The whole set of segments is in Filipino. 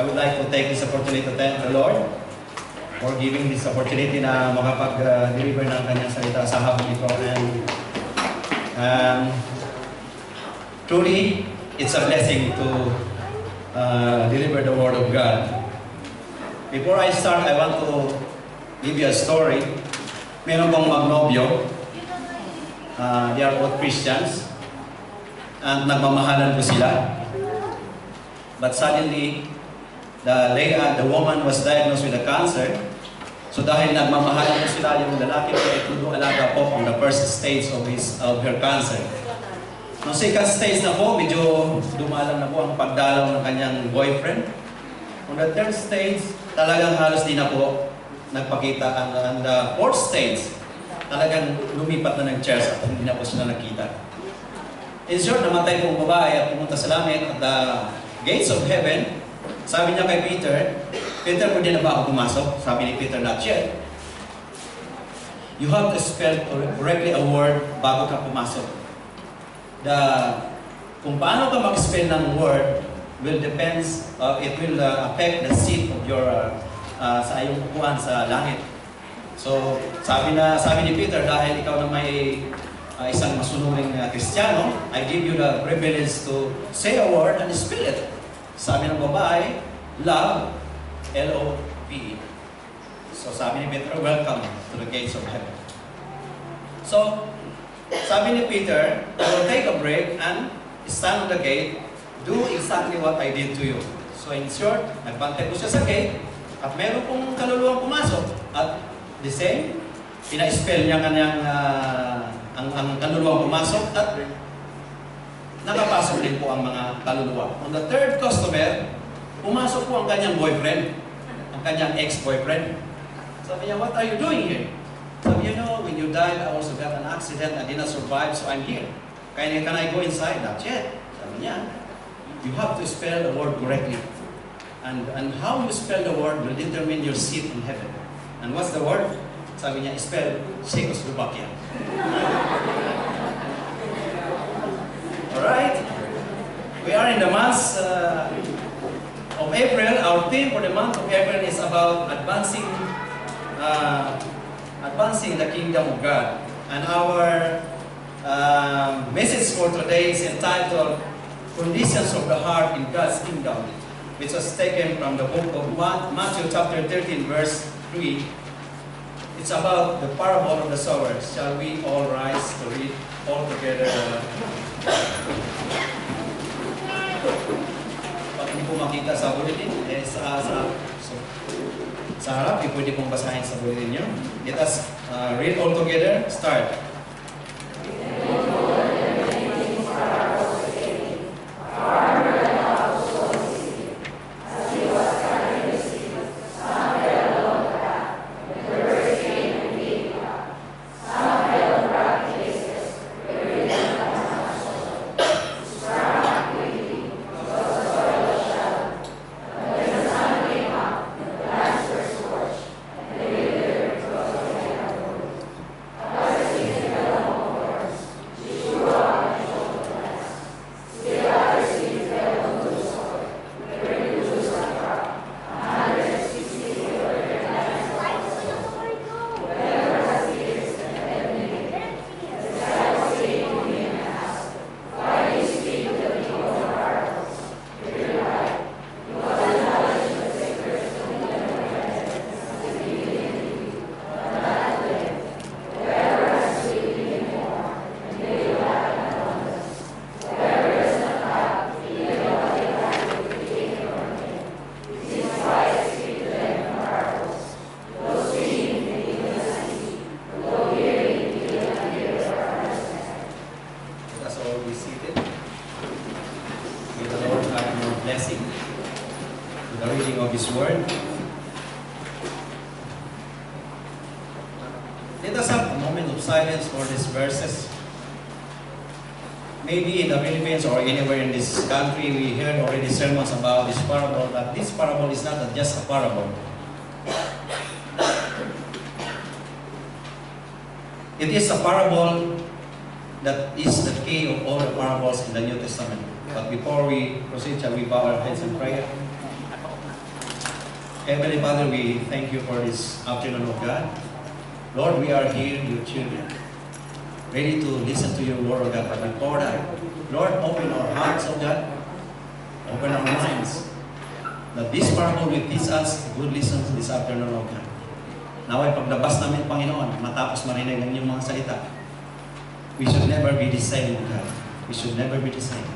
I would like to take this opportunity to thank the Lord for giving this opportunity na makapag-deliver ng kanyang salita sa hapon ito. And um, truly, it's a blessing to uh, deliver the Word of God. Before I start, I want to give you a story. Meron pong magnobyo. Uh, they are both Christians. And nagmamahalan po sila. But suddenly, the Leah, the woman was diagnosed with a cancer. So dahil nagmamahalan po sila, yung lalaki po ay alaga po on the first stage of, his, of her cancer. Noong second stage na po, medyo dumalang na po ang pagdalaw ng kanyang boyfriend. On the third stage, talagang halos di na po nagpakita. And, and the fourth stage, talagang lumipat na ng chairs at hindi na po sila nakita. In short, namatay po ang babae at pumunta sa langit at the gates of heaven. Sabi niya kay Peter, Peter, pwede na ba ako pumasok? Sabi ni Peter, not yet. You have to spell correctly a word bago ka pumasok. The, kung paano ka mag-spell ng word will depends, uh, it will uh, affect the seat of your, uh, uh, sa iyong upuan sa langit. So, sabi na sabi ni Peter, dahil ikaw na may uh, isang masunuring uh, Kristiyano, I give you the privilege to say a word and spell it. Sabi ng babae, love, L-O-V-E. So sabi ni Peter, welcome to the gates of heaven. So, sabi ni Peter, I will take a break and stand on the gate, do exactly what I did to you. So in short, nagbantay po siya sa gate, at meron pong kaluluwang pumasok. At the same, pina-spell niya kanyang uh, ang, ang kaluluwang pumasok at nakapasok din po ang mga kaluluwa. On the third customer, pumasok po ang kanyang boyfriend, ang kanyang ex-boyfriend. Sabi niya, what are you doing here? Sabi niya, no, when you died, I also got an accident, I did not survive, so I'm here. Can, can I go inside? Not yet. Sabi niya, you have to spell the word correctly. And, and how you spell the word will determine your seat in heaven. And what's the word? Sabi niya, spell Czechoslovakia. Alright? We are in the month uh, of April. Our theme for the month of April is about advancing uh, advancing the kingdom of God. And our uh, message for today is entitled Conditions of the Heart in God's Kingdom, which was taken from the book of Matthew chapter 13 verse 3 It's about the parable of the sower. Shall we all rise to read all together? Pag hindi po makita sa bulletin, eh, sa, sa, so, sa harap, yung pwede pong basahin sa bulletin nyo. Let us uh, read all together. Start. Start. Country, we heard already sermons about this parable, but this parable is not just a parable. It is a parable that is the key of all the parables in the New Testament. But before we proceed, shall we bow our heads in prayer? Heavenly Father, we thank you for this afternoon of God. Lord, we are here, your children, ready to listen to your word, of God. But before that, Lord, open our hearts, oh God, open our minds, that this parable will teach us good lessons this afternoon, oh God. Naway paglabas namin, Panginoon, matapos marinig ang iyong mga salita, we should never be the same, oh God. We should never be the same.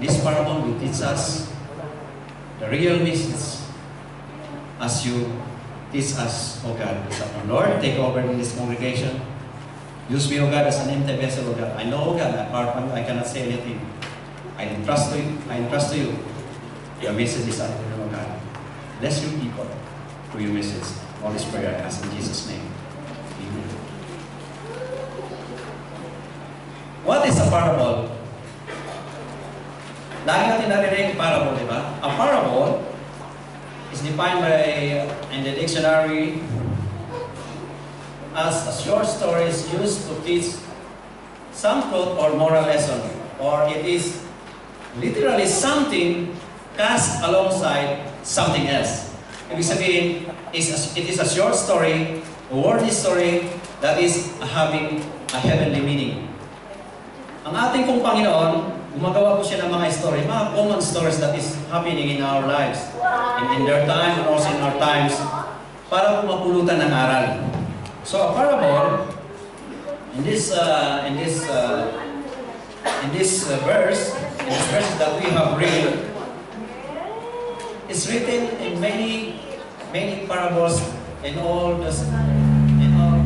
This parable will teach us the real message as you teach us, O God. So, Lord, take over in this congregation. Use me, O God, as an empty vessel, O God. I know, O God, apart from you, I cannot say anything. I entrust to you. I entrust to you. Your message is there, O oh God. Bless your people through your message. Holy Spirit, I ask in Jesus' name. Amen. What is a parable? Lagi natin narinig parable, di ba? A parable is defined by, uh, in the dictionary as short story is used to teach some truth or moral lesson, or it is literally something cast alongside something else. Ibig sabihin, it is a short story, a worldly story that is having a heavenly meaning. Ang ating pong Panginoon, gumagawa po siya ng mga story, mga common stories that is happening in our lives, in, in their time and also in our times, para po mapulutan ng aral. So a parable, in this, uh, in this, uh, in this uh, verse, in this verse that we have read, is written in many, many parables in all the, in all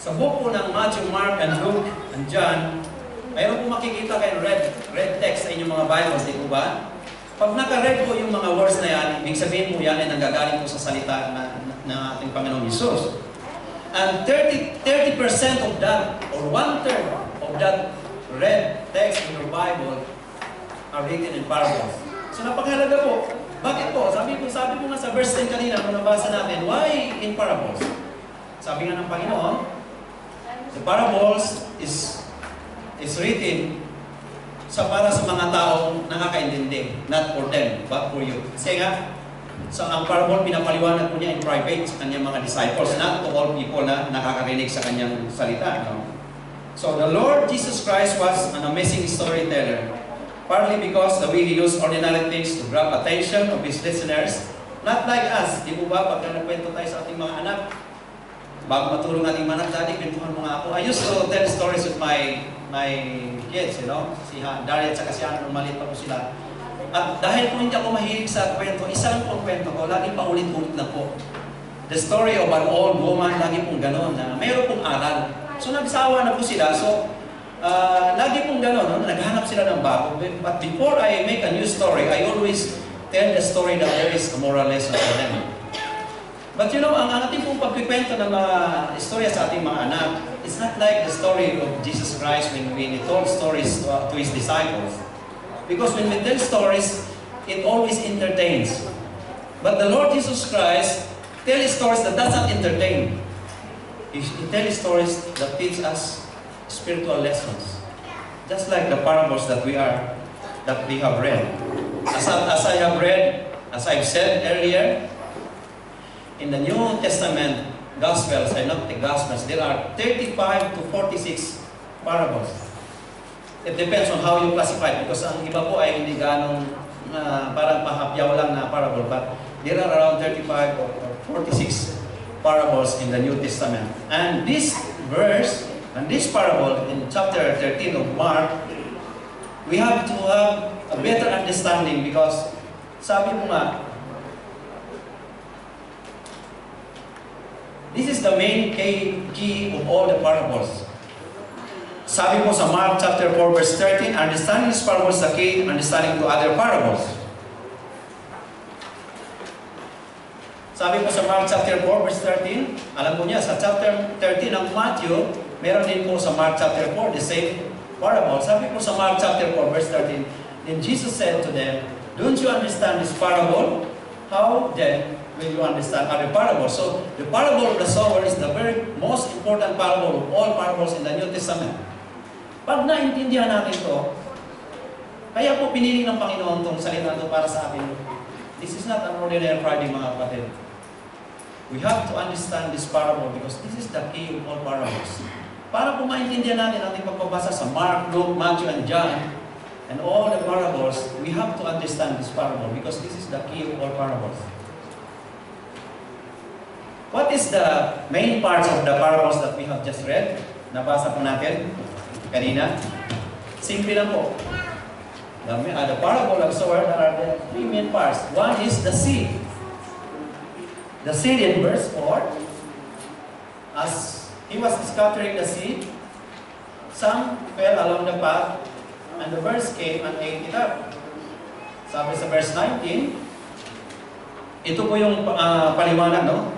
Sa book po ng Matthew, Mark, and Luke, and John, mayroon po makikita kayo red, red text sa inyong mga Bibles, di po ba? Pag naka-red po yung mga words na yan, ibig sabihin po yan ay nanggagaling po sa salita na, ng ating Panginoong Isus. And 30, 30% of that, or one-third of that red text in your Bible are written in parables. So napakahalaga po. Bakit po? Sabi po, sabi po nga sa verse 10 kanina, kung nabasa natin, why in parables? Sabi nga ng Panginoon, The parables is is written sa para sa mga taong nakakaintindi, not for them, but for you. Kasi nga, so ang parable pinapaliwanag po niya in private sa kanyang mga disciples, not to all people na nakakarinig sa kanyang salita. No? So the Lord Jesus Christ was an amazing storyteller, partly because the way He used ordinary things to grab attention of His listeners, not like us. Di po ba, pag nagkwento tayo sa ating mga anak, bago matulog ating manak, Daddy, kwentuhan mo nga ako. I used to tell stories with my my kids, you know, si Daria at si Hannah, maliit pa po sila. At dahil po hindi ako mahilig sa kwento, isa lang po ang kwento ko, lagi pa ulit-ulit na po. The story of an old woman, lagi pong gano'n, na mayroon pong aral. So nagsawa na po sila, so ah, lagi pong gano'n, no? naghanap sila ng bago. But before I make a new story, I always tell the story that there is a moral lesson for them. But you know, ang ating pong pagkikwento ng mga istorya sa ating mga anak, it's not like the story of Jesus Christ when, when he told stories to, to his disciples. Because when we tell stories, it always entertains. But the Lord Jesus Christ tells stories that does not entertain. He, he tells stories that teach us spiritual lessons. Just like the parables that we are, that we have read. As, as I have read, as I've said earlier, in the New Testament Gospels, the Gospels, there are 35 to 46 parables. It depends on how you classify it because ang iba po ay hindi ganong ah, parang pahapyaw lang na parable but there are around 35 or, or 46 parables in the New Testament. And this verse and this parable in chapter 13 of Mark, we have to have a better understanding because sabi mo nga, This is the main key, of all the parables. Sabi po sa Mark chapter 4 verse 13, understanding this parable is the key understanding to other parables. Sabi po sa Mark chapter 4 verse 13, alam mo niya, sa chapter 13 ng Matthew, meron din po sa Mark chapter 4, the same parable. Sabi po sa Mark chapter 4 verse 13, Then Jesus said to them, Don't you understand this parable? How then will you understand other parables? So, the parable of the sower is the very most important parable of all parables in the New Testament. Pag naintindihan natin to, kaya po pinili ng Panginoon itong salita ito para sa atin. This is not an ordinary Friday, mga kapatid. We have to understand this parable because this is the key of all parables. Para po maintindihan natin ating pagbabasa sa Mark, Luke, Matthew, and John, and all the parables, we have to understand this parable because this is the key of all parables. What is the main parts of the parables that we have just read? Nabasa po natin kanina. Simple lang po. The, uh, the parable of sower, there are the three main parts. One is the seed. The seed in verse 4, as he was scattering the seed, some fell along the path, and the birds came and ate it up. Sabi sa verse 19, ito po yung uh, paliwanag, no?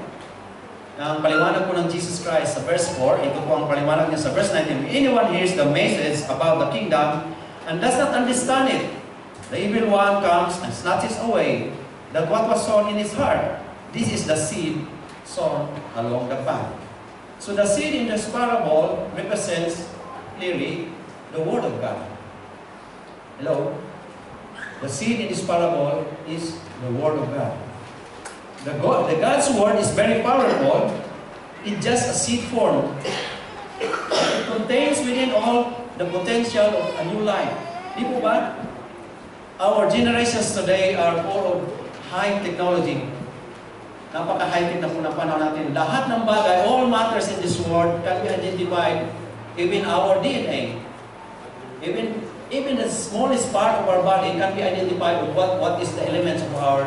Ang paliwanag po ng Jesus Christ sa verse 4, ito po ang paliwanag niya sa verse 19. If anyone hears the message about the kingdom and does not understand it, the evil one comes and snatches away that what was sown in his heart. This is the seed sown along the path. So the seed in this parable represents clearly the Word of God. Hello? The seed in this parable is the Word of God. The, God, the God's Word is very powerful in just a seed form. It contains within all the potential of a new life. Di po ba? Our generations today are full of high technology. Napaka-high-tech na po ng panahon natin. Lahat ng bagay, all matters in this world can be identified. Even our DNA. Even even the smallest part of our body can be identified with what, what is the elements of our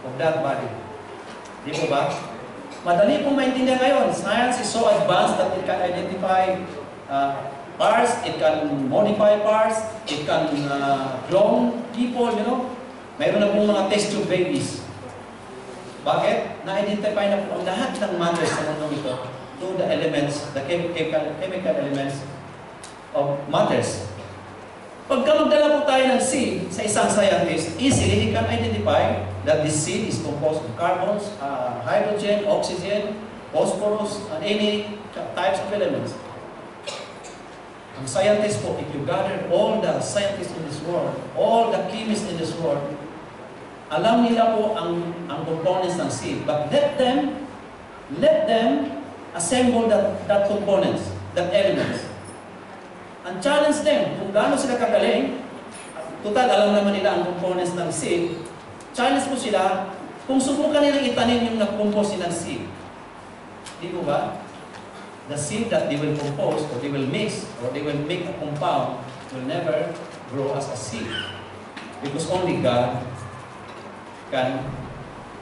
of that body. Di po ba? Madali pong maintindihan ngayon. Science is so advanced that it can identify uh, parts, it can modify parts, it can uh, clone people, you know. Mayroon na pong mga test tube babies. Bakit? Na-identify na po lahat ng matters sa mundo ito to the elements, the chemical, chemical elements of matters. Pagka magdala po tayo ng seed sa isang scientist, easily he can identify that this seed is composed of carbons, uh, hydrogen, oxygen, phosphorus, and any types of elements. Ang scientist po, if you gather all the scientists in this world, all the chemists in this world, alam nila po ang, ang components ng seed. But let them, let them assemble that, that components, that elements. And challenge them, kung gaano sila kagaling, total alam naman nila ang components ng seed, challenge po sila, kung subukan nilang itanim yung nag-compose ng seed. Di po ba? The seed that they will compose, or they will mix, or they will make a compound, will never grow as a seed. Because only God can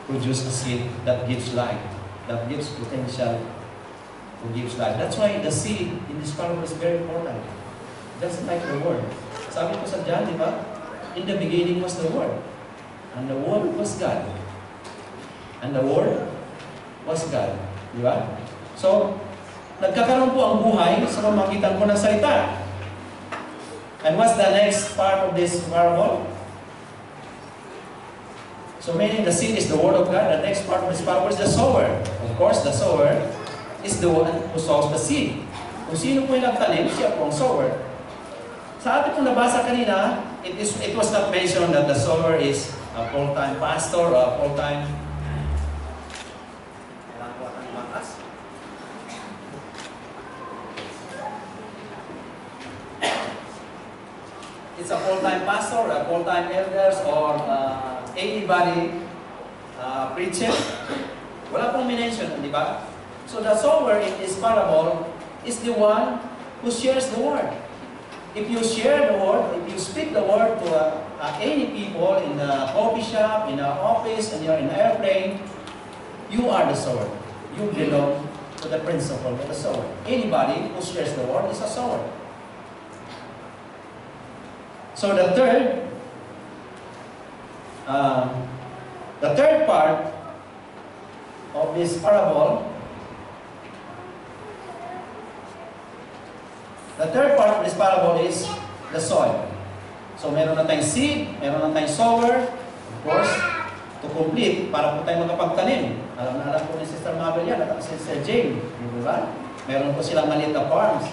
produce a seed that gives life, that gives potential to gives life. That's why the seed in this parable is very important. Just like the Word. Sabi ko sa John, di ba? In the beginning was the Word. And the Word was God. And the Word was God. Di ba? So, nagkakaroon po ang buhay sa pamagitan po ng salita. And what's the next part of this parable? So meaning the seed is the word of God. The next part of this parable is the sower. Of course, the sower is the one who sows the seed. Kung sino po yung nagtanim, siya po ang sower. Sa ating pong nabasa kanina, it, is, it was not mentioned that the sower is a full-time pastor or a full-time. It's a full-time pastor, a full-time elders, or uh, anybody uh, preacher. Wala pong minention, di ba? So the sower in this parable is the one who shares the word. If you share the word, if you speak the word to uh, uh, any people in the coffee shop, in the office, and you're in an airplane, you are the sower. You belong to the principle of the sower. Anybody who shares the word is a sower. So the third, um, the third part of this parable, the third part of this parable is the soil. So meron na tayong seed, meron na tayong sower, of course, to complete, para po tayo makapagtanim. Alam na alam po ni Sister Mabel yan, at si Sister Jane, di ba? Meron po silang maliit na farms.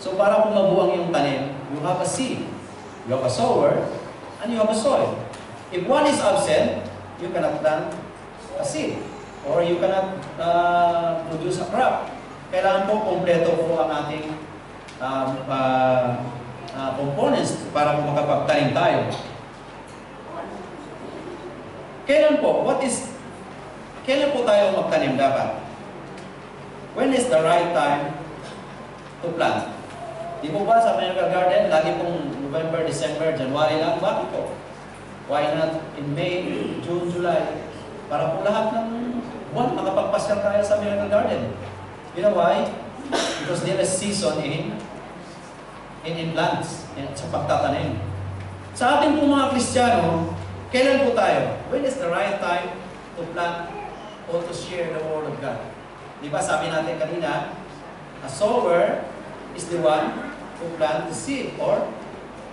So para po mabuang yung tanim, you have a seed, you have a sower, and you have a soil. If one is absent, you cannot plant a seed, or you cannot uh, produce a crop. Kailangan po kompleto po ang ating um, uh, uh, components para makapagtanim tayo. Kailan po? What is Kailan po tayo magtanim dapat? When is the right time to plant? Di po ba sa Miracle Garden, lagi pong November, December, January lang? Bakit po? Why not in May, June, July? Para po lahat ng buwan makapagpasyal tayo sa Miracle Garden. You know why? Because there is season in in, in plants, in, sa pagtatanim. Sa ating po mga Kristiyano, kailan po tayo? When is the right time to plant or to share the Word of God? Di ba sabi natin kanina, a sower is the one who plant the seed or,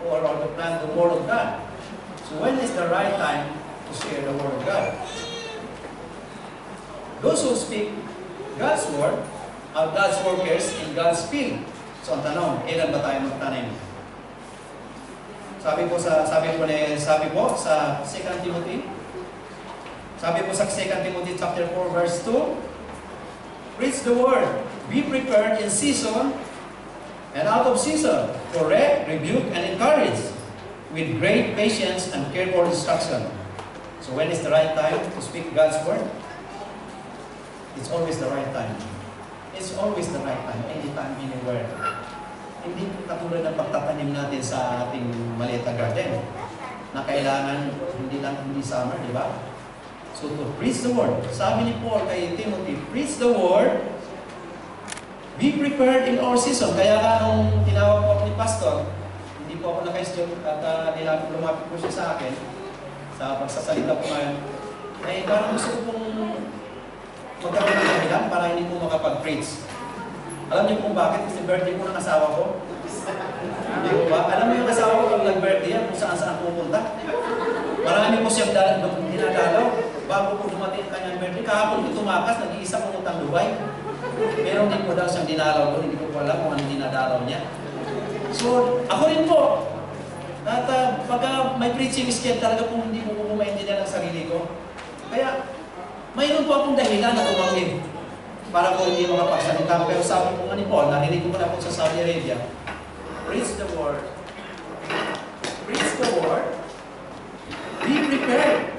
or, or to plant the Word of God. So when is the right time to share the Word of God? Those who speak God's Word are God's workers in God's field. So ang tanong, kailan ba tayo magtanim? Sabi po sa sabi po ni sabi po sa 2 Timothy Sabi po sa 2 Timothy chapter 4 verse 2 Preach the word, be prepared in season and out of season, correct, rebuke, and encourage with great patience and careful instruction. So when is the right time to speak God's word? It's always the right time. It's always the right time, anytime, anywhere. Hindi katulad ng pagtatanim natin sa ating maliit na garden na kailangan hindi lang hindi summer, di ba? So to preach the word. Sabi ni Paul kay Timothy, preach the word, be prepared in all season. Kaya nga nung tinawag po ako ni Pastor, hindi po ako naka-stop at uh, nilapit lumapit po siya sa akin sa pagsasalita po ngayon. Ay parang gusto ko magkaroon ng dahilan para hindi po makapag-preach. Alam niyo kung bakit? Kasi birthday po ng asawa ko. Hindi ko ba? Alam mo yung asawa ko pag nag-birthday yan, kung saan saan pupunta. Marami po siyang dal- dinadalaw. Bago po dumating ang kanyang birthday, kahapon po tumakas, nag-iisa pumuntang Dubai. Meron din po daw siyang dinalaw doon, hindi ko po alam kung ano dinadalaw niya. So, ako rin po. At uh, pagka may preaching skill, talaga po hindi ko po maintindihan ang sarili ko. Kaya, mayroon po akong dahilan na tumangin para po hindi makapagsalita. Pero sabi po nga ni Paul, narinig ko po na po sa Saudi Arabia, Preach the word. Preach the word. Be prepared.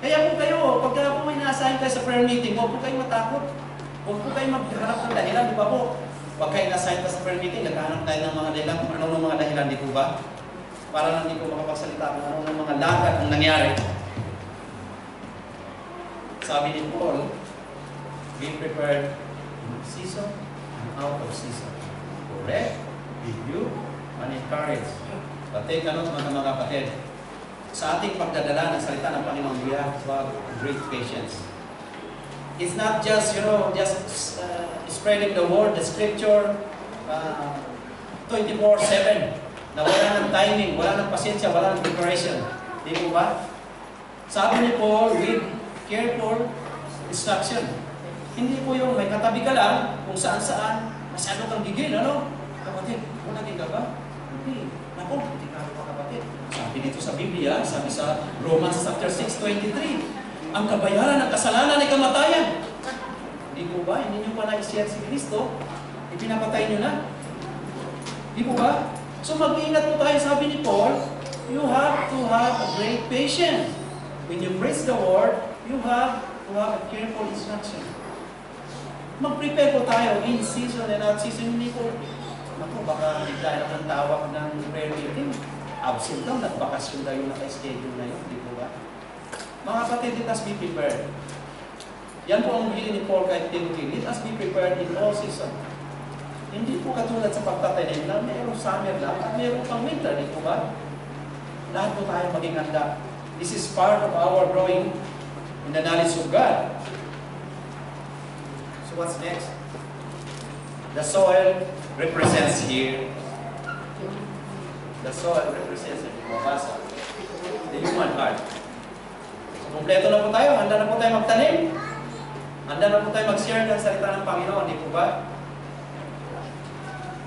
Kaya po kayo, pagka po may naasahin kayo sa prayer meeting, huwag po kayo matakot. Huwag po kayo maghanap ng dahilan, di ba po? Pag kayo naasahin ka sa prayer meeting, naghahanap tayo ng mga dahilan, kung ano ng mga dahilan, di po ba? Para lang hindi ko makapagsalita kung ano ng mga lakad ang nangyari. Sabi ni Paul, be prepared in season and out of season. Correct, rebuke, and encourage. But take note mga mga kapatid, sa ating pagdadala ng salita ng Panginoon, we have great patience. It's not just, you know, just uh, spreading the word, the scripture, uh, 24-7, na wala ng timing, wala ng pasensya, wala ng preparation. Di ba? Sabi ni Paul, with careful instruction. Hindi po yung may katabi ka lang, kung saan-saan, masyado kang gigil, ano? Kapatid, wala din ka ba? Hindi. Naku, hindi ka pa kapatid. Sabi dito sa Biblia, sabi sa Romans chapter 6.23, ang kabayaran ng kasalanan ay kamatayan. Hindi po ba? Hindi nyo pa na-share si Kristo, ipinapatay nyo na. Hindi po ba? So mag-iingat po tayo, sabi ni Paul, you have to have a great patience. When you preach the word, you have to have a careful instruction. Mag-prepare po tayo in season and out season. Hindi po, ako baka bigla ng tawag ng prayer meeting. Absent lang, nagbakasyon tayo naka-schedule na yun. Di po ba? Mga kapatid, let us be prepared. Yan po ang bilin ni Paul kay Timothy. Let us be prepared in all season. Hindi po katulad sa pagtatanim na mayroong summer lang at mayroong pang winter, di po ba? Lahat po tayo maging handa. This is part of our growing in the knowledge of God. what's next? The soil represents here. The soil represents the mabasa. The human heart. So, kompleto na po tayo. Handa na po tayo magtanim. Handa na po tayo mag-share ng salita ng Panginoon. Di po ba?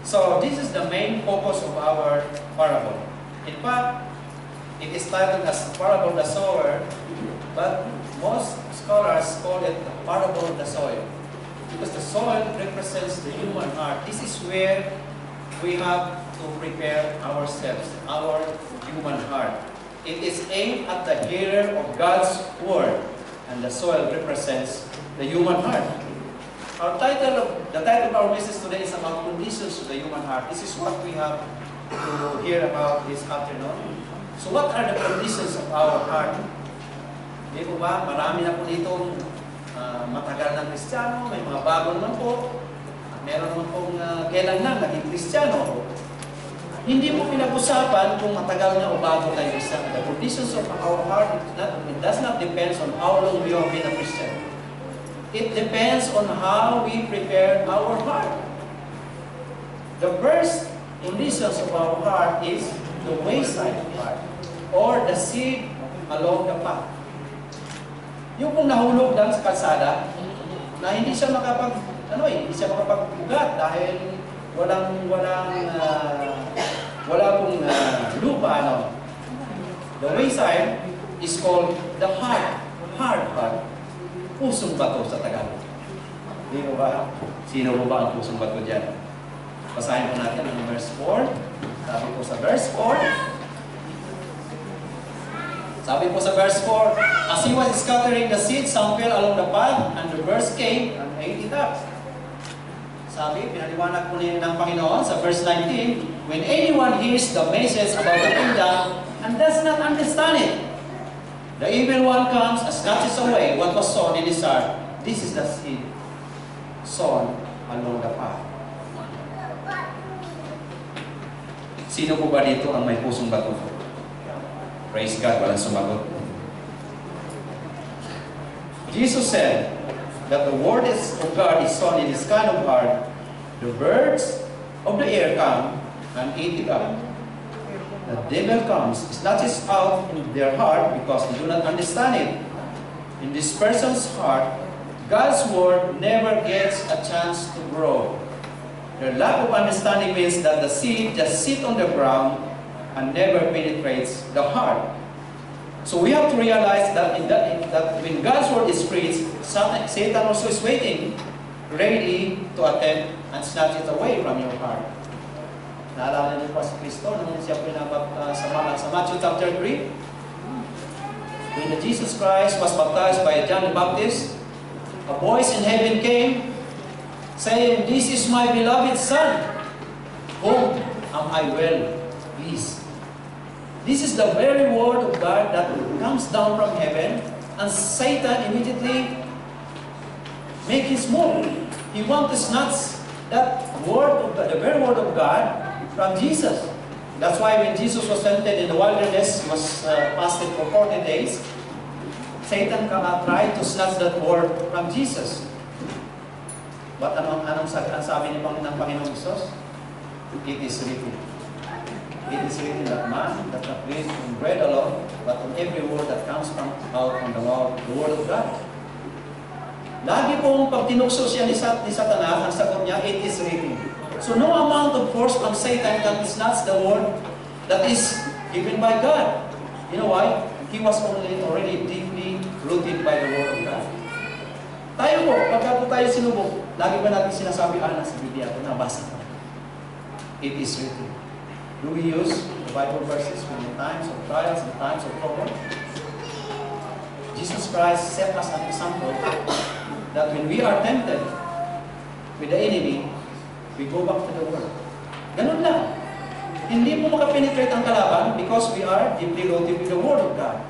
So, this is the main focus of our parable. In fact, it is titled as Parable of the Sower, but most scholars call it the Parable of the Soil. Because the soil represents the human heart. This is where we have to prepare ourselves, our human heart. It is aimed at the hearer of God's word, and the soil represents the human heart. Our title of the title of our message today is about conditions of the human heart. This is what we have to hear about this afternoon. So what are the conditions of our heart? Di po ba? Marami na po dito ah, matagal ng Kristiyano, may mga bago naman po. At meron naman pong uh, kailan lang naging Kristiyano. Hindi po pinag-usapan kung matagal na o bago tayo isa. The conditions of our heart it, not, it does not depend on how long we have been a Christian. It depends on how we prepare our heart. The first conditions of our heart is the wayside heart or the seed along the path. Yung kung nahulog lang sa kalsada, na hindi siya makapag, ano eh, hindi siya makapagbugat dahil walang, walang, ah, wala pong ah, lupa, ano. The wayside is called the heart, hard heart. Pusong bato sa Tagalog. Hindi mo ba? Sino mo ba ang pusong bato dyan? Basahin po natin ang verse 4. Sabi po sa verse 4, sabi po sa verse 4, As he was scattering the seed, some fell along the path, and the birds came and ate it up. Sabi, pinaliwanag po niya ng Panginoon sa verse 19, When anyone hears the message about the kingdom and does not understand it, the evil one comes and snatches away what was sown in his heart. This is the seed sown along the path. Sino po ba dito ang may pusong bato? Praise God, walang sumagot. Jesus said that the word is, of God is sown in this kind of heart. The birds of the air come and eat it up. The devil comes, snatches out in their heart because they do not understand it. In this person's heart, God's word never gets a chance to grow. Their lack of understanding means that the seed just sit on the ground and never penetrates the heart. So we have to realize that, in that, in- that when God's word is preached, Satan, also is waiting, ready to attempt and snatch it away from your heart. Naalala niyo pa si Kristo nung siya pinabap uh, sa Matthew chapter 3? When Jesus Christ was baptized by John the Baptist, a voice in heaven came saying, This is my beloved Son, whom am I well pleased. This is the very word of God that comes down from heaven, and Satan immediately make his move. He wants to snatch that word of God, the very word of God from Jesus. That's why when Jesus was tempted in the wilderness, was uh, fasted for 40 days, Satan and tried to snatch that word from Jesus. But anong, anong ang sabi ni Pang- ng Panginoong Isos? It is written. It is written that man does not live on bread alone, but on every word that comes from out from the mouth, the word of God. Lagi pong pag tinukso siya ni, Sat, ni Satanas, ang sagot niya, it is written. So no amount of force from Satan can snatch the word that is given by God. You know why? He was only already deeply rooted by the word of God. Tayo po, pagka po tayo sinubok, lagi ba natin sinasabi, ah, nasa Biblia ko, nabasa ko. It is written. Do we use the Bible verses when in times of trials and times of trouble? Jesus Christ set us an example that when we are tempted with the enemy, we go back to the Word. Ganun lang. Hindi mo makapenetrate ang kalaban because we are deeply rooted with the Word of God.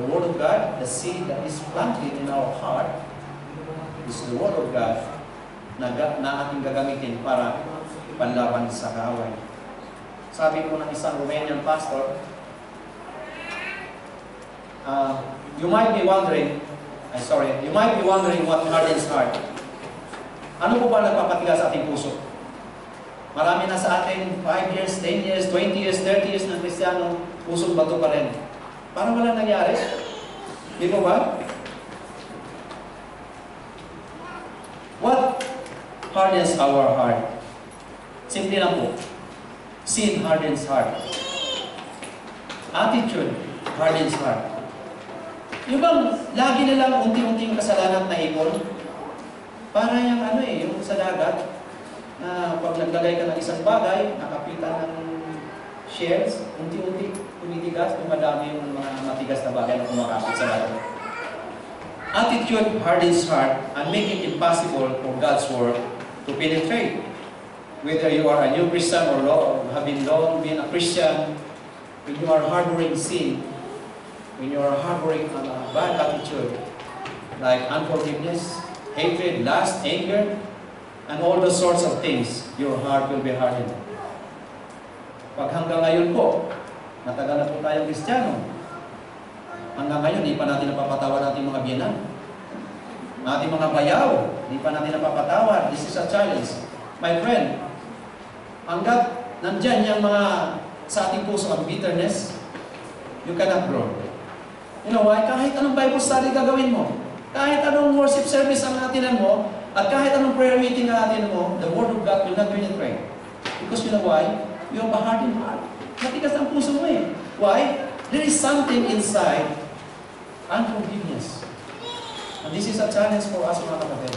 The Word of God, the seed that is planted in our heart, is the Word of God na, na ating gagamitin para panlaban sa kaaway. Sabi ko ng isang Romanian pastor, uh, you might be wondering, I sorry, you might be wondering what hardens heart. Ano po ba nagpapatigas sa ating puso? Marami na sa atin, 5 years, 10 years, 20 years, 30 years ng Kristiyano, pusong bato pa rin. Parang wala nangyari. Di po ba? What hardens our heart? Simple lang po. Sin hardens heart. Attitude hardens heart. Yung bang lagi na lang unti-unting kasalanan na ipon? Para yung ano eh, yung sa dagat, na pag naglagay ka ng isang bagay, nakapitan ng shells, unti-unti tumitigas, dumadami yung mga matigas na bagay na kumakapit sa dagat. Attitude hardens heart and make it impossible for God's word to penetrate. Whether you are a new Christian or long, been long been a Christian, when you are harboring sin, when you are harboring a bad attitude, like unforgiveness, hatred, lust, anger, and all those sorts of things, your heart will be hardened. Pag hanggang ngayon po, matagal na po tayong Kristiyano, hanggang ngayon, di pa natin napapatawad ating mga biyanan. Ating mga bayaw, di pa natin napapatawad. This is a challenge. My friend, hanggat nandyan yung mga sa ating puso ang bitterness, you cannot grow. You know why? Kahit anong Bible study gagawin mo, kahit anong worship service ang atinan mo, at kahit anong prayer meeting ang atinan mo, the Word of God will not penetrate. Because you know why? You have a hardened heart. Matigas ang puso mo eh. Why? There is something inside unforgiveness. And this is a challenge for us mga kapatid.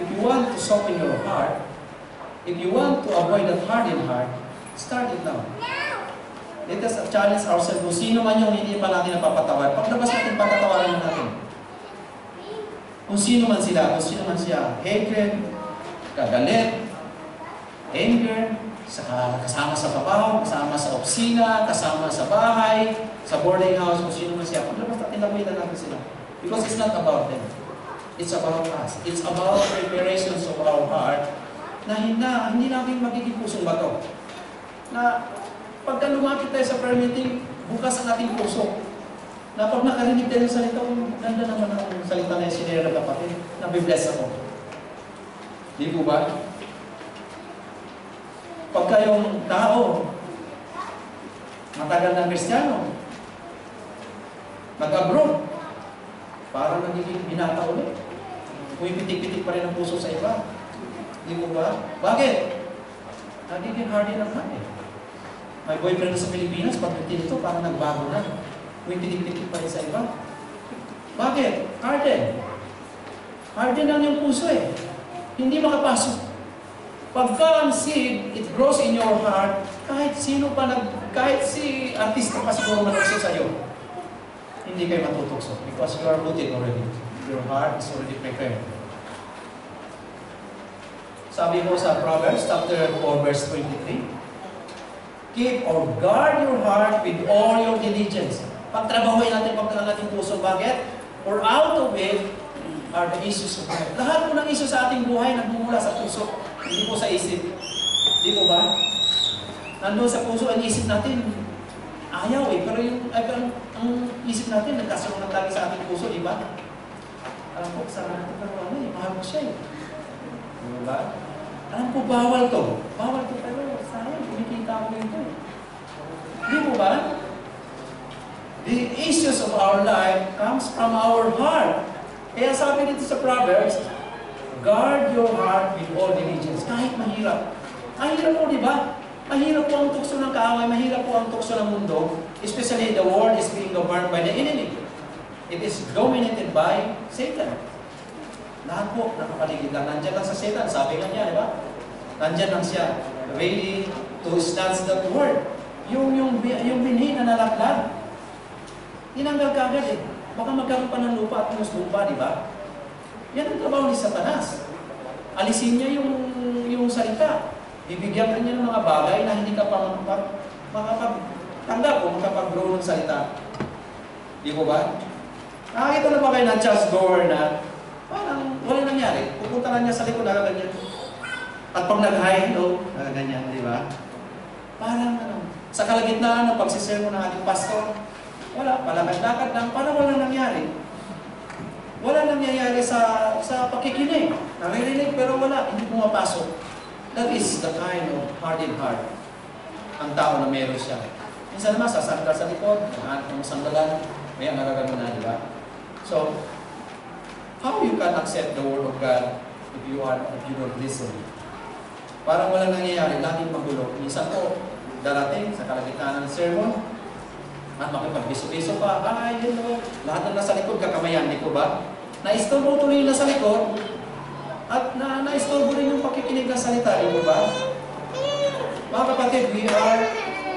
If you want to soften your heart, if you want to avoid that hardened heart, start it now. Let us challenge ourselves kung sino man yung hindi pa natin napapatawad. Paglabas natin, patatawarin na natin. Kung sino man sila, kung sino man siya, hatred, kagalit, anger, sa, kasama sa trabaho, kasama sa opisina, kasama sa bahay, sa boarding house, kung sino man siya, paglabas natin, lamuitan natin sila. Because it's not about them. It's about us. It's about preparations of our heart na hindi, hindi natin magiging pusong bato. Na pagka lumapit tayo sa prayer meeting, bukas ang ating puso. Na pag nakarinig tayo ng salita, oh, ganda naman ang salita na yung sinira ng kapatid, nabibless ako. Di po ba? Pagka yung tao, matagal ng Kristiyano, nag-abroad, parang nagiging binata ulit. Pumipitik-pitik pa rin ang puso sa iba. Di mo ba? Bakit? Nagiging hardy ng hati. May boyfriend sa Pilipinas, pag dito, parang nagbago na. Pumipitik-pitik pa rin sa iba. Bakit? Harden. Harden lang yung puso eh. Hindi makapasok. Pagka ang seed, it grows in your heart, kahit sino pa nag, kahit si artista pa siguro manukso sa iyo, hindi kayo matutukso because you are rooted already. Your heart is already prepared. Sabi mo sa Proverbs chapter 4 verse 23, Keep or guard your heart with all your diligence. Pagtrabahoy natin pagka ating puso. Bakit? For out of it are the issues of life. Lahat po ng issues sa ating buhay nagmumula sa puso, hindi po sa isip. Di po ba? Nandun sa puso, ang isip natin, ayaw eh. Pero yung, ay, ang, ang isip natin, nagkasunod lagi sa ating puso, di ba? Alam ko, kasama natin, pero ano eh, mahal ko siya eh. Di ba? Alam ko, bawal to. Bawal to, pero sayang, kumikita ko ito eh. Di po ba? The issues of our life comes from our heart. Kaya sabi dito sa Proverbs, guard your heart with all diligence. Kahit mahirap. Mahirap po, di ba? Mahirap po ang tukso ng kaaway, mahirap po ang tukso ng mundo, especially the world is being governed by the enemy. It is dominated by Satan. Lahat po, nakapaligid lang. Nandyan lang sa Satan. Sabi nga niya, di ba? Nandyan lang siya. Ready to snatch that word. Yung, yung, yung binhi na nalaglag. Tinanggal ka agad eh. Baka magkaroon pa ng lupa at mus lupa, di ba? Yan ang trabaho ni Satanas. Alisin niya yung, yung salita. Bibigyan ka niya ng mga bagay na hindi ka pa makapag, makapagtanggap o makapag-grow ng salita. Di ko ba? Nakakita na ba kayo ng church door na parang wala nangyari. Pupunta lang niya sa likod, nakaganyan. At pag nag-hi, hello, nakaganyan, di ba? Parang ano, sa kalagitnaan ng pagsisermo ng ating pastor, wala, palakad-lakad lang, parang wala nangyari. Wala nangyayari sa, sa pakikinig. Naririnig pero wala, hindi pumapasok. That is the kind of hardened heart ang tao na meron siya. Minsan naman, sasandal sa likod, nakahanap mo sandalan, may nagagano na, di ba? So, how you can accept the Word of God if you are if you don't listen? Parang walang nangyayari, laging magulo. Minsan po, darating sa kalagitnaan ng sermon, at makipagbiso-biso pa, ay, hello, lahat na nasa likod, kakamayan, di ko ba? Na-istorbo tuloy yung nasa likod, at na na-istorbo rin yung pakikinig ng salita, di ko ba? Mga kapatid, we are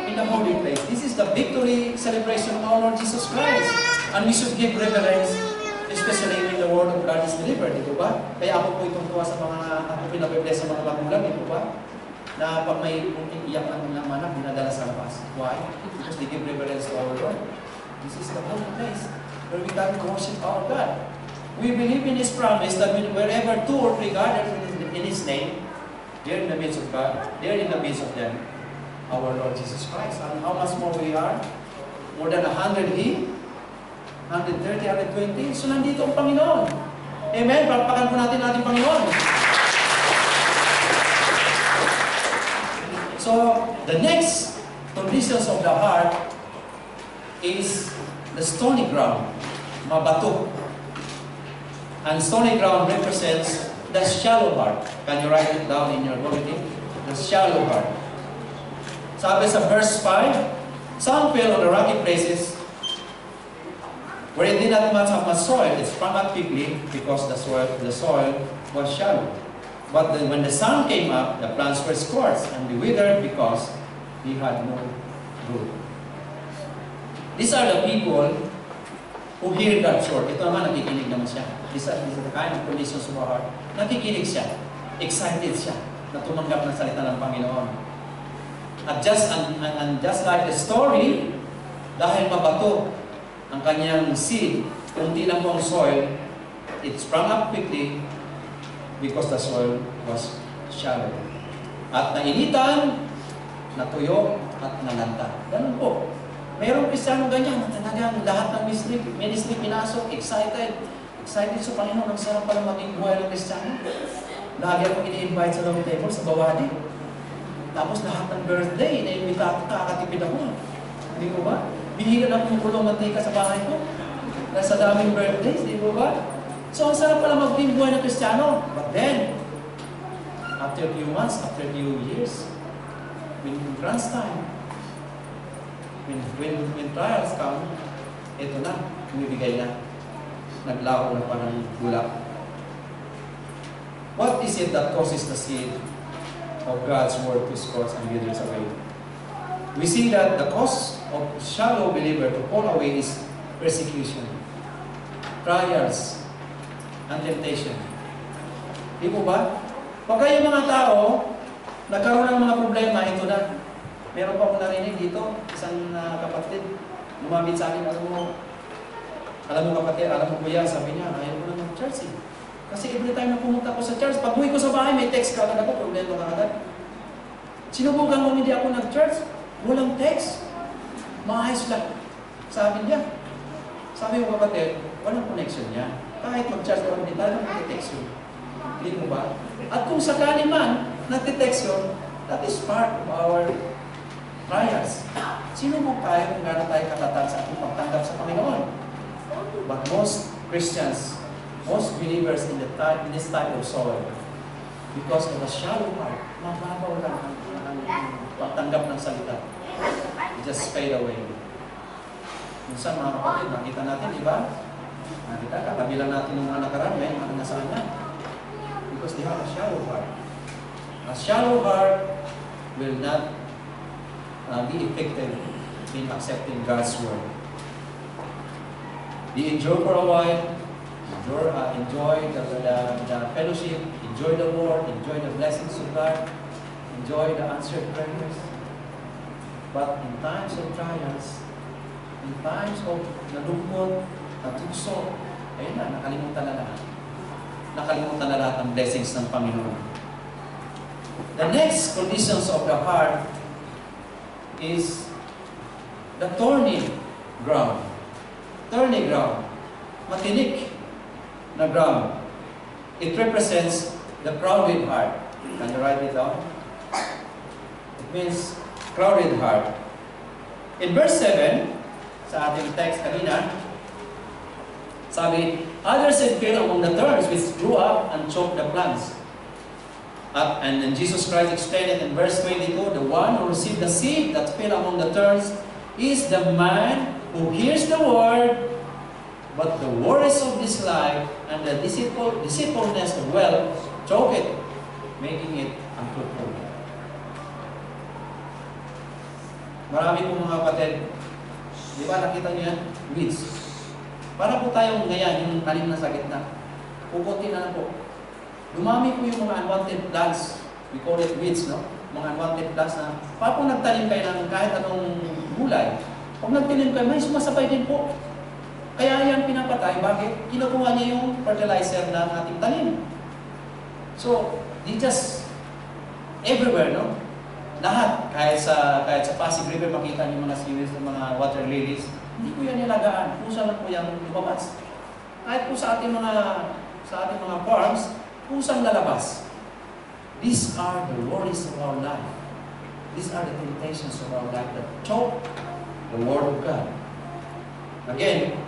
in the holy place. This is the victory celebration of our Lord Jesus Christ. And we should give reverence, especially when the word of God is delivered, di ba? Kaya ako po itong tuwa sa mga, ako pinabibless sa mga magulang, di ba? Na pag may kunting iyak ng mga anak, dinadala sa labas. Why? Because they give reverence to our Lord. This is the holy place where we can worship our God. We believe in His promise that wherever two or three gathered in His name, there in the midst of God, there in the midst of them, our Lord Jesus Christ. And how much more we are? More than 100 He? 130, 120? So nandito ang Panginoon. Amen? Palpakan po natin ating Panginoon. So, the next conditions of the heart is the stony ground, mabato. And stony ground represents the shallow heart. Can you write it down in your bulletin? The shallow heart. Sabi sa verse 5, some fell on the rocky places where it did not much have much soil. It sprung up quickly because the soil, the soil was shallow. But then when the sun came up, the plants were scorched and they withered because he had no root. These are the people who hear God's word. Ito naman, nakikinig naman siya. These are the kind of conditions of our heart. Nakikinig siya. Excited siya na tumanggap ng salita ng Panginoon. At just, and, and, and just like the story, dahil mabato ang kanyang seed, kung di lang ang soil, it sprung up quickly because the soil was shallow. At nainitan, natuyo, at nalanta. Ganun po. Mayroong Kristiyano ganyan, na talagang lahat ng ministry, ministry pinasok, excited. Excited sa Panginoon, ang sarap pala maging buhay ng Kristiyano. Lagi akong ini-invite sa long table, sa bawadi. Tapos lahat ng birthday, na-invite ako, kakatipid ako. Hindi ko ba? Bihira na akong kulong mantika sa bahay ko. Dahil sa daming birthdays, di ko ba? So, ang sarap pala maging buhay ng Kristiyano. But then, after a few months, after a few years, when grants time, when, when, when trials come, ito na, bumibigay na. Naglaho na parang bulak. What is it that causes the seed of God's word to scorch and withers away? We see that the cause of shallow believer to fall away is persecution, trials, and temptation. Di po ba? Pagka yung mga tao, nagkaroon ng mga problema, ito na. Meron pa akong narinig dito, isang uh, kapatid, lumapit sa akin, alam mo, alam mo kapatid, alam mo kuya, sabi niya, ayaw ko na mag-church eh. Kasi every time na pumunta ako sa church, pag uwi ko sa bahay, may text ka agad ako, problema ka agad. Sinubukan mo hindi ako nag-church, walang text. Maayos lang. Sabi niya. Sabi ko kapatid, walang connection niya. Kahit mag-church ka hindi tayo, mag-text yun. Hindi mo ba? At kung sakali man, nagtitext yun, that is part of our trials. Sino mo tayo kung gano'n tayo katatag sa ating pagtanggap sa Panginoon? But most Christians, most believers in, the type, in this type of soil, because of a shallow heart, mababaw lang ang, ang, ang pagtanggap ng salita. Just fade away. Minsan mga kapatid, nakita natin, di ba? Nakita, katabi lang natin ng mga nakaraan, may mga nasaan na. Because they have a shallow heart. A shallow heart will not uh, be effective in accepting God's word. They enjoy for a while, enjoy, uh, enjoy the, the, the fellowship, enjoy the Lord, enjoy the blessings of God, enjoy the answered prayers. But in times of trials, in times of nalungkot, natugso, ayun na, nakalimutan na lahat. Nakalimutan na lahat ng blessings ng Panginoon. The next conditions of the heart is the thorny ground. Thorny ground. Matinik na ground. it represents the crowded heart. Can you write it down? It means crowded heart. In verse 7, sa ating text kanina, sabi, others had fell among the thorns which grew up and choked the plants. And then Jesus Christ explained it in verse 22, the one who received the seed that fell among the thorns is the man who hears the word, but the worries of this life and the deceitful, deceitfulness of wealth choke it, making it unfruitful. Marami pong mga kapatid, di ba nakita niyo yan? Weeds. Para po tayong ngayon, yung talim na sa gitna. Kukunti na lang po. Dumami po yung mga unwanted plants. We call it weeds, no? Mga unwanted plants na, para po nagtanim kayo ng kahit anong gulay, pag nagtanim kayo, may sumasabay din po. Kaya yan pinapatay. Bakit? Kinukuha niya yung fertilizer ng ating tanim. So, di just everywhere, no? Lahat, kahit sa kahit sa Pasig River, makita niyo mga series ng mga water lilies, hindi ko yan nilagaan. Pusa lang po yan lumabas. Kahit po sa ating mga sa ating mga farms, pusang lalabas. These are the worries of our life. These are the temptations of our life that choke the Word of God. Again,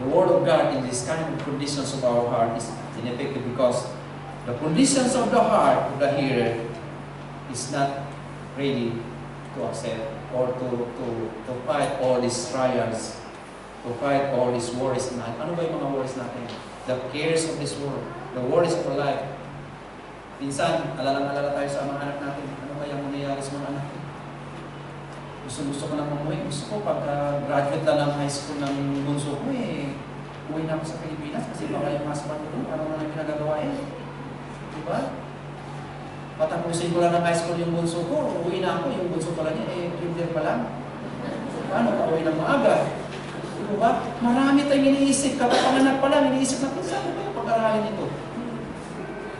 the Word of God in this kind of conditions of our heart is ineffective because the conditions of the heart of the hearer is not ready to accept or to, to, to fight all these trials, to fight all these worries in life. Ano ba yung mga worries natin? The cares of this world, the worries of life. Minsan, alalang-alala tayo sa mga anak natin. Ano ba yung mangyayari sa mga anak natin? Gusto-gusto ko na umuwi. Gusto ko pagka-graduate lang ng high school ng bunso ko eh, uwi na ako sa Pilipinas kasi baka yung husband ko, ano na lang pinagagawa eh. Diba? Patapusin ko lang ng high school yung bunso ko, uwi na ako, yung bunso pala niya, eh, kinder pa lang. Paano ka uwi ng maaga? Di ba? Marami tayong iniisip, kapag panganak pa lang, iniisip natin, saan ba yung pag-aralin ito?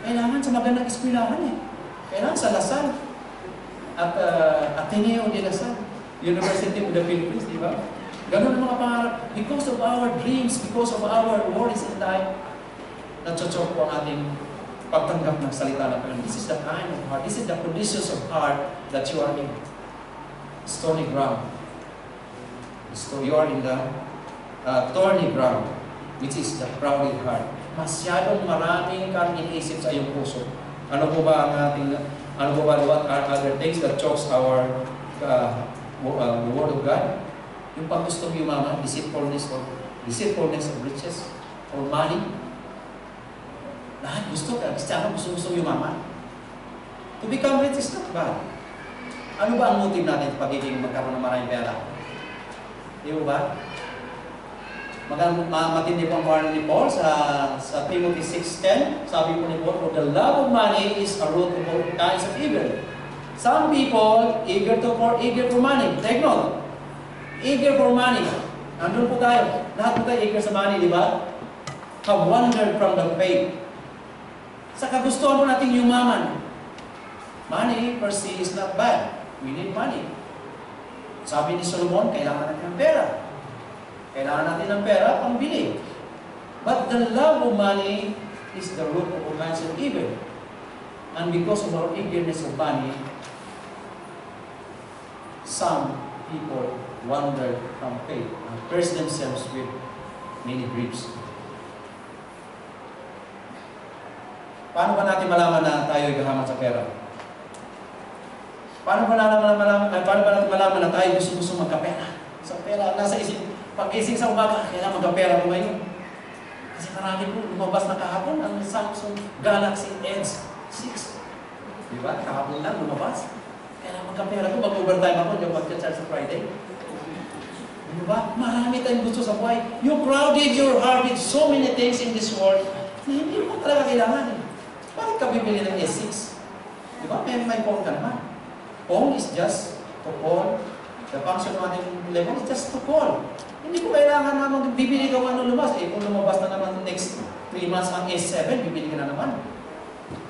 Kailangan sa magandang eskwelahan eh. Kailangan sa Lasal. At uh, Ateneo de Lasal. University of the Philippines, di ba? Ganun ang mga pangarap. Because of our dreams, because of our worries in life, natsotsok po ang ating pagtanggap ng salita ng Panginoon. This is the kind of heart. This is the conditions of heart that you are in. Stony ground. So you are in the uh, thorny ground, which is the crowded heart. Masyadong maraming kang iniisip sa iyong puso. Ano po ba ang ating, ano po ba what are other things that chokes our uh, uh, the word of God? Yung pagustong yumaman, deceitfulness of deceitfulness of riches or money, lahat gusto ka. Kristyano gusto gusto yumaman. To become rich is not bad. Ano ba ang motive natin sa pagiging magkaroon ng maraming pera? Di ba? Magandang ma- matindi po ang warning ni Paul sa, sa Timothy 6.10. Sabi po ni Paul, For the love of money is a root of all kinds of evil. Some people eager to for eager for money. Take note. Eager for money. Nandun po tayo. Lahat po tayo eager sa money, di ba? Have wandered from the faith. Sa kagustuhan po nating yumaman. Money per se is not bad. We need money. Sabi ni Solomon, kailangan natin ng pera. Kailangan natin ng pera pang bili. But the love of money is the root of all kinds of evil. And because of our eagerness of money, some people wander from faith and curse themselves with many griefs. Paano ba natin malaman na tayo ay gahaman sa pera? Paano ba natin malaman, ay, paano ba natin malaman na tayo gusto-gusto magkapera? Sa pera, nasa isip, pag-ising sa umaga, kailangan magkapera mo ngayon. Kasi marami po, lumabas na kahapon ang Samsung Galaxy Edge 6. Di ba? Kahapon lang lumabas. Kailangan magkapera ko, mag-overtime ako, yung mag-charge sa Friday. Di ba? Marami tayong gusto sa buhay. You crowded your heart with so many things in this world na hindi mo talaga kailangan. Bakit ka bibili ng S6? Di ba? May, may phone ka naman. Phone is just to call. The function ng ating telephone is just to call. Hindi ko kailangan na mag- bibili ka ano lumabas. Eh, kung lumabas na naman next 3 months ang S7, bibili ka na naman.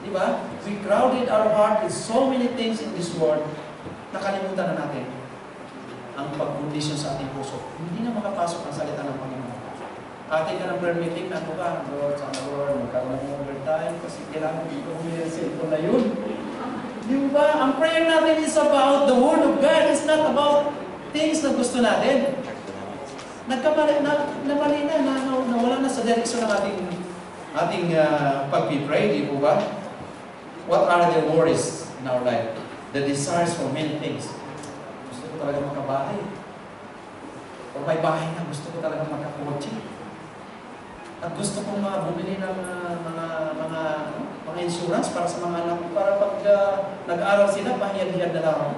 Di ba? We crowded our heart with so many things in this world, nakalimutan na natin ang pag-condition sa ating puso. Hindi na makapasok ang salita ng Panginoon. Ate ka ng prayer meeting, ano ka, Lord, sa Lord, magkaroon ng kailangan ko bumili ng cellphone na yun. Di ba? Ang prayer natin is about the Word of God. It's not about things na gusto natin. Nagkamali na, namali na, na, na, nawala na sa direksyon ng ating ating uh, pag-pray, di ba? What are the worries in our life? The desires for many things. Gusto ko talaga makabahay. O may bahay na, gusto ko talaga makakotse. At gusto kong mga bumili ng uh, mga mga mga insurance para sa mga anak para pag uh, nag-aaral sila, pahiyad-hiyad na lang.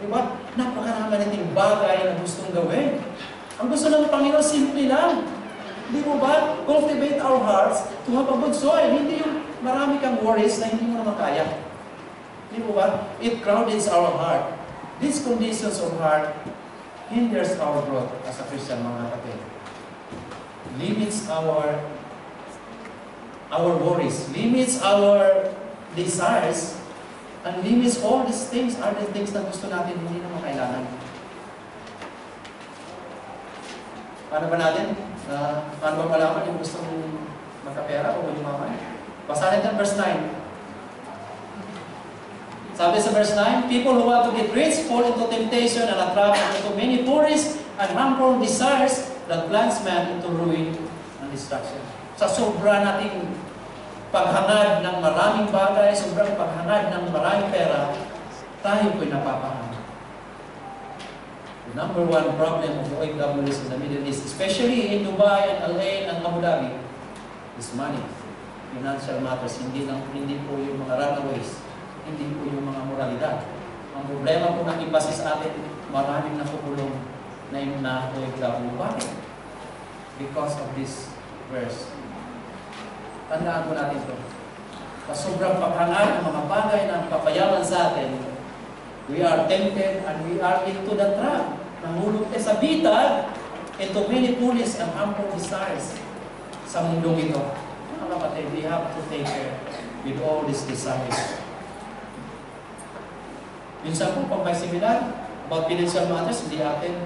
Di ba? Napakarami nating bagay na gustong gawin. Ang gusto ng Panginoon, simple lang. Di mo ba? Cultivate our hearts to have a good soil. Hindi yung marami kang worries na hindi mo naman kaya. Di mo ba? It crowds our heart. These conditions of heart hinders our growth as a Christian, mga kapatid. Limits our our worries, limits our desires, and limits all these things are the things na gusto natin hindi naman kailangan. Paano ba natin? Uh, paano ba malaman yung gustong magkapera o yumaman? Basahin natin verse 9. Sabi sa verse 9, People who want to get rich fall into temptation and a trap into many foolish and harmful desires that plunge man into ruin and destruction. Sa sobra nating paghangad ng maraming bagay, sobrang paghangad ng maraming pera, tayo po'y napapahangad. The number one problem of OFWs in the Middle East, especially in Dubai and LA and Abu Dhabi, is money. Financial matters, hindi lang hindi po yung mga runaways, hindi po yung mga moralidad. Ang problema po ng iba sa atin, maraming nakukulong na yung na OFW. Bakit? Because of this verse. Tandaan po natin ito. Sa sobrang paghangad ng mga bagay na papayaman sa atin, we are tempted and we are into the trap. Nahulog tayo sa bita into many foolish and harmful desires sa mundong ito. Mga kapatid, we have to take care with all these desires. Minsan po, pag may seminar about financial matters, hindi atin,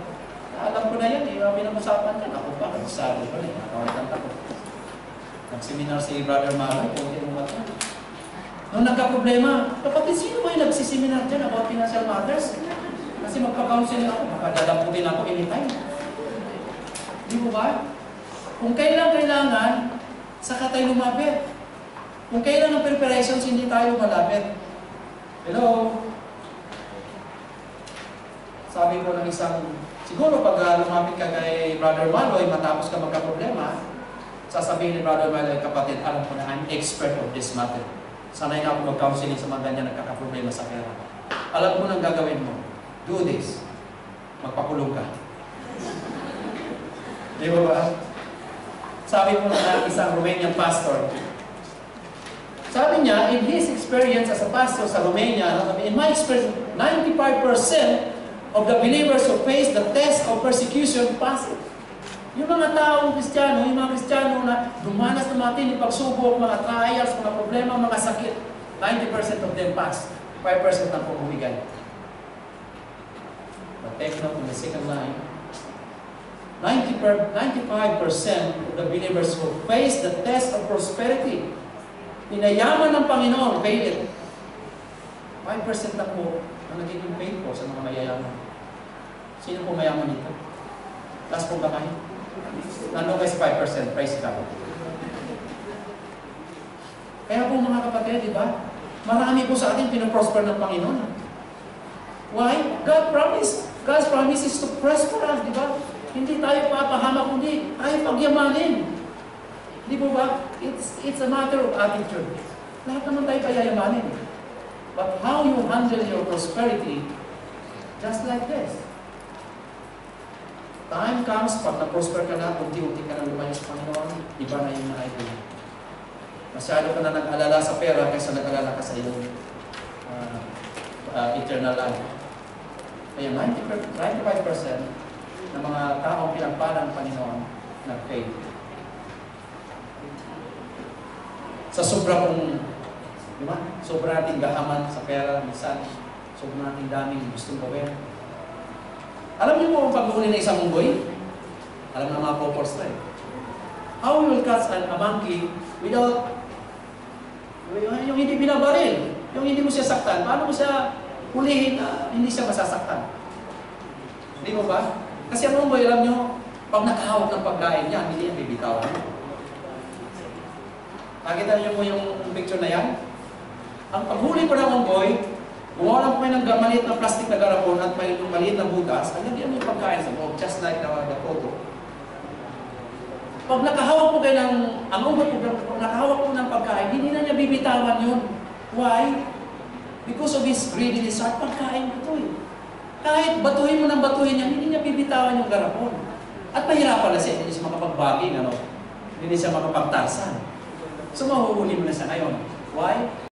alam ko na yan, eh, pinag-usapan yan. Ako pa, nagsabi ko rin, nakawagtan ako. Nag-seminar si Brother Maloy, kung hindi mo mata. Nung nagka-problema, kapatid, sino ba yung nagsiseminar dyan about financial matters? Kasi magpa-counseling ako, makadadaputin ako anytime. Di mo ba? Kung kailan kailangan, saka tayo lumapit. Kung kailan ng preparations, hindi tayo malapit. Hello? Sabi ko ng isang, siguro pag uh, lumapit ka kay Brother Maloy, matapos ka magka-problema, sasabihin ni Brother Maloy, kapatid, alam ko na, I'm expert of this matter. Sanay na ako mag-counseling sa mga ganyan nagkakaproblema sa pera. Alam mo nang gagawin mo. Do this. Magpakulong ka. Di ba ba? Sabi mo na isang Romanian pastor, sabi niya, in his experience as a pastor sa Romania, in my experience, 95% of the believers who face the test of persecution pass it. Yung mga taong Kristiyano, yung mga Kristiyano na dumanas ng matinding pagsubok, mga trials, mga problema, mga sakit, 90% of them pass. 5% ang pumumigay. But take note in the second line, 90 per, 95% of the believers who face the test of prosperity, pinayaman ng Panginoon, fail it. 5% lang po ang nagiging faithful sa mga mayayaman. Sino po mayaman dito? Last po ba kayo? Nandun kayo sa 5%, praise God. Kaya po mga kapatid, di ba? Marami po sa atin pinoprosper ng Panginoon. Why? God promised. God's promise is to prosper us, di ba? Hindi tayo papahamak, kundi tayo pagyamanin. Di po ba? It's, it's a matter of attitude. Lahat naman tayo payayamanin. But how you handle your prosperity, just like this. Time comes, pag na-prosper ka na, unti-unti ka na lumayo sa Panginoon, iba na yung mga ito. Masyado ka na nag-alala sa pera kaysa nag-alala ka sa iyong uh, uh, eternal life. Kaya 90, 95% ng mga taong pinagpalang Panginoon nag-faith. Sa sobra kong, di ba? Sobra nating gahaman sa pera, minsan, sobra nating daming gustong gawin. Alam niyo po ang pagbuhuli ng isang unggoy? Alam na mga popors na eh. How you will catch an, a monkey without Yung, hindi binabaril, yung hindi mo siya saktan, paano mo siya hulihin na hindi siya masasaktan? Hindi mo ba? Kasi ang boy, alam nyo, pag nakahawak ng pagkain niya, hindi niya bibitawan. Nakita niyo po yung picture na yan? Ang paghuli ko ng unggoy, gumawa lang po ng maliit na plastic na garapon at may maliit na butas, ang lagyan mo yung pagkain sa loob, just like the, the photo. Pag nakahawak po kayo ng, ang unggoy po, pag nakahawak po ng pagkain, hindi na niya bibitawan yun. Why? Because of his greediness, at pagkain ito eh. Kahit batuhin mo ng batuhin niya, hindi niya bibitawan yung garapon. At mahirapan na siya, hindi siya makapagbaging, ano? Hindi siya makapagtarsan. So mahuhuli mo na siya ngayon. Why?